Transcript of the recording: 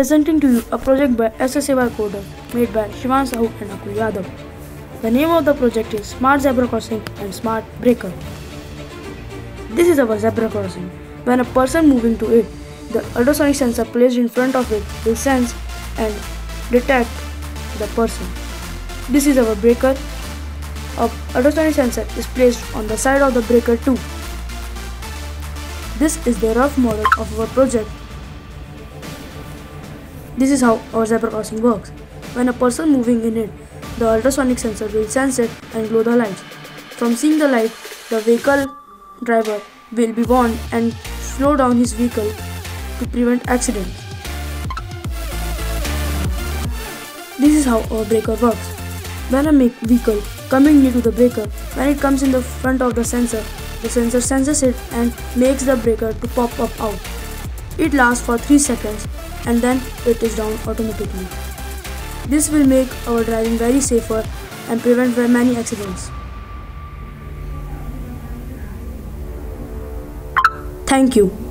presenting to you a project by SSAY Coder made by Shivansh Sahu and Akul Yadav. The name of the project is Smart Zebra Crossing and Smart Breaker. This is our zebra crossing. When a person moving to it, the ultrasonic sensor placed in front of it will sense and detect the person. This is our breaker. A ultrasonic sensor is placed on the side of the breaker too. This is the rough model of our project. This is how our zebra crossing works. When a person moving in it, the ultrasonic sensor will sense it and glow the lights. From seeing the light, the vehicle driver will be warned and slow down his vehicle to prevent accidents. This is how our breaker works. When a vehicle coming near to the breaker, when it comes in the front of the sensor, the sensor senses it and makes the breaker to pop up out. It lasts for 3 seconds and then it is down automatically. This will make our driving very safer and prevent very many accidents. Thank you.